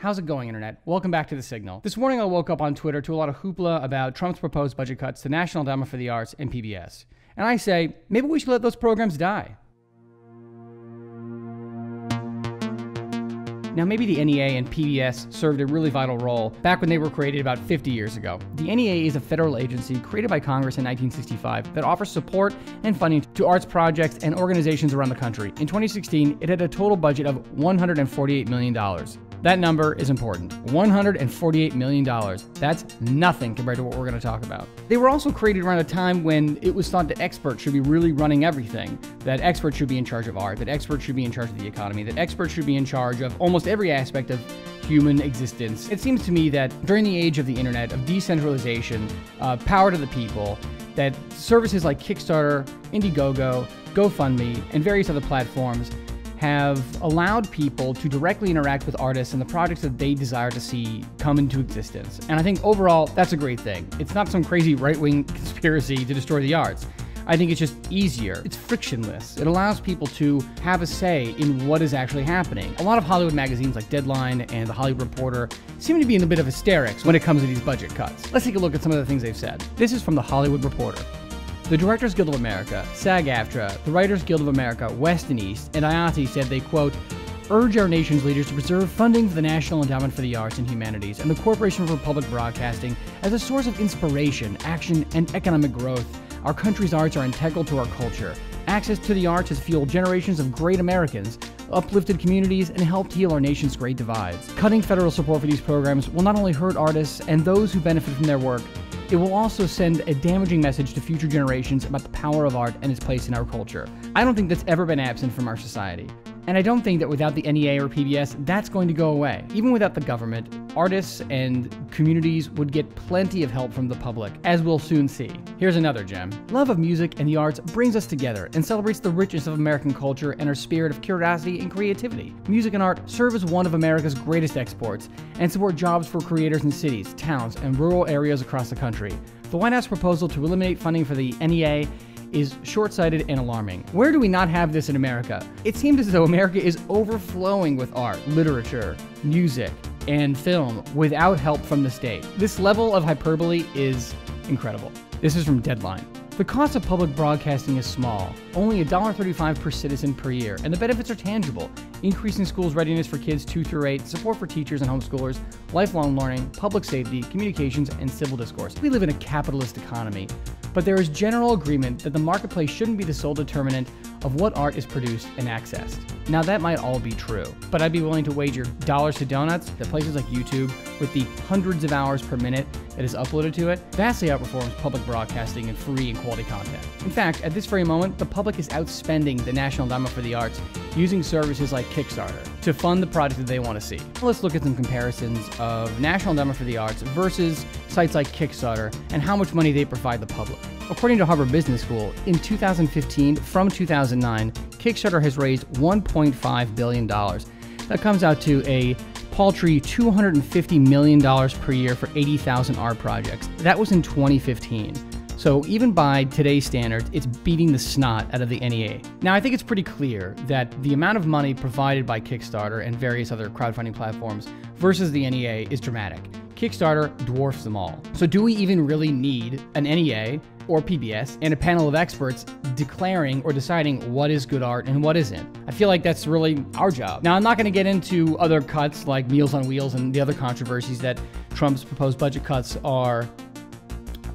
How's it going, Internet? Welcome back to The Signal. This morning I woke up on Twitter to a lot of hoopla about Trump's proposed budget cuts to National Endowment for the Arts and PBS. And I say, maybe we should let those programs die. Now, maybe the NEA and PBS served a really vital role back when they were created about 50 years ago. The NEA is a federal agency created by Congress in 1965 that offers support and funding to arts projects and organizations around the country. In 2016, it had a total budget of $148 million. That number is important $148 million. That's nothing compared to what we're going to talk about. They were also created around a time when it was thought that experts should be really running everything, that experts should be in charge of art, that experts should be in charge of the economy, that experts should be in charge of almost every aspect of human existence. It seems to me that during the age of the internet, of decentralization, uh, power to the people, that services like Kickstarter, Indiegogo, GoFundMe, and various other platforms have allowed people to directly interact with artists and the projects that they desire to see come into existence. And I think overall, that's a great thing. It's not some crazy right wing conspiracy to destroy the arts. I think it's just easier. It's frictionless. It allows people to have a say in what is actually happening. A lot of Hollywood magazines like Deadline and The Hollywood Reporter seem to be in a bit of hysterics when it comes to these budget cuts. Let's take a look at some of the things they've said. This is from The Hollywood Reporter. The Directors Guild of America, SAG-AFTRA, the Writers Guild of America, West and East, and IATSE said they, quote, urge our nation's leaders to preserve funding for the National Endowment for the Arts and Humanities and the Corporation for Public Broadcasting as a source of inspiration, action, and economic growth. Our country's arts are integral to our culture. Access to the arts has fueled generations of great Americans, uplifted communities, and helped heal our nation's great divides. Cutting federal support for these programs will not only hurt artists and those who benefit from their work, it will also send a damaging message to future generations about the power of art and its place in our culture. I don't think that's ever been absent from our society. And I don't think that without the NEA or PBS, that's going to go away. Even without the government, artists and communities would get plenty of help from the public, as we'll soon see. Here's another gem. Love of music and the arts brings us together and celebrates the richness of American culture and our spirit of curiosity and creativity. Music and art serve as one of America's greatest exports and support jobs for creators in cities, towns, and rural areas across the country. The White House proposal to eliminate funding for the NEA is short sighted and alarming. Where do we not have this in America? It seems as though America is overflowing with art, literature, music, and film without help from the state. This level of hyperbole is incredible. This is from Deadline. The cost of public broadcasting is small, only $1.35 per citizen per year, and the benefits are tangible. Increasing schools' readiness for kids 2 through 8, support for teachers and homeschoolers, lifelong learning, public safety, communications, and civil discourse. We live in a capitalist economy but there is general agreement that the marketplace shouldn't be the sole determinant of what art is produced and accessed. Now, that might all be true, but I'd be willing to wager dollars to donuts that places like YouTube, with the hundreds of hours per minute that is uploaded to it, vastly outperforms public broadcasting and free and quality content. In fact, at this very moment, the public is outspending the National Endowment for the Arts using services like Kickstarter to fund the project that they want to see. Let's look at some comparisons of National Endowment for the Arts versus sites like Kickstarter and how much money they provide the public. According to Harvard Business School, in 2015 from 2009, Kickstarter has raised $1.5 billion. That comes out to a paltry $250 million per year for 80,000 art projects. That was in 2015. So even by today's standards, it's beating the snot out of the NEA. Now, I think it's pretty clear that the amount of money provided by Kickstarter and various other crowdfunding platforms versus the NEA is dramatic. Kickstarter dwarfs them all. So do we even really need an NEA or PBS and a panel of experts declaring or deciding what is good art and what isn't? I feel like that's really our job. Now, I'm not going to get into other cuts like Meals on Wheels and the other controversies that Trump's proposed budget cuts are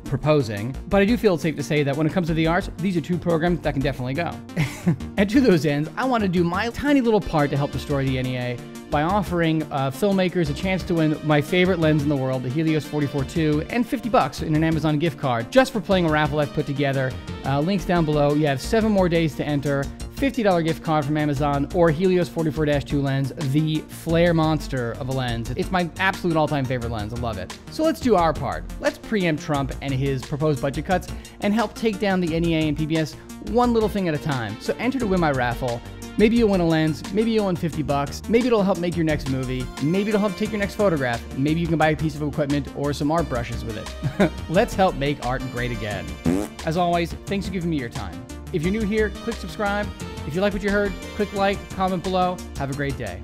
proposing, but I do feel it's safe to say that when it comes to the arts, these are two programs that can definitely go. and to those ends, I want to do my tiny little part to help destroy the NEA by offering uh, filmmakers a chance to win my favorite lens in the world, the Helios 44-2, and 50 bucks in an Amazon gift card just for playing a raffle I've put together. Uh, links down below. You have seven more days to enter. $50 gift card from Amazon or Helios 44-2 lens, the flare monster of a lens. It's my absolute all-time favorite lens. I love it. So let's do our part. Let's preempt Trump and his proposed budget cuts and help take down the NEA and PBS one little thing at a time. So enter to win my raffle. Maybe you'll win a lens, maybe you'll win 50 bucks, maybe it'll help make your next movie, maybe it'll help take your next photograph, maybe you can buy a piece of equipment or some art brushes with it. Let's help make art great again. As always, thanks for giving me your time. If you're new here, click subscribe. If you like what you heard, click like, comment below. Have a great day.